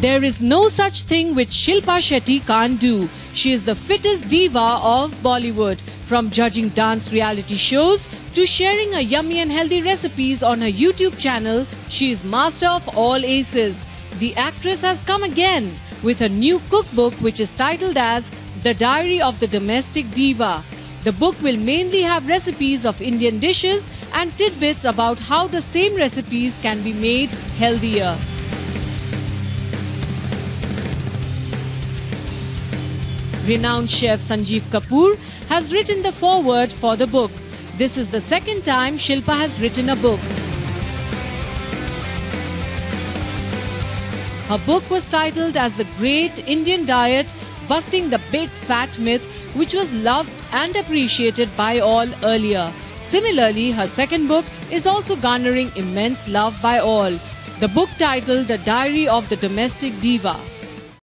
There is no such thing which Shilpa Shetty can't do. She is the fittest diva of Bollywood. From judging dance reality shows to sharing her yummy and healthy recipes on her YouTube channel, she is master of all aces. The actress has come again with a new cookbook which is titled as The Diary of the Domestic Diva. The book will mainly have recipes of Indian dishes and tidbits about how the same recipes can be made healthier. Renowned chef Sanjeev Kapoor has written the foreword for the book. This is the second time Shilpa has written a book. Her book was titled as The Great Indian Diet Busting the Big Fat Myth, which was loved and appreciated by all earlier. Similarly, her second book is also garnering immense love by all. The book titled The Diary of the Domestic Diva.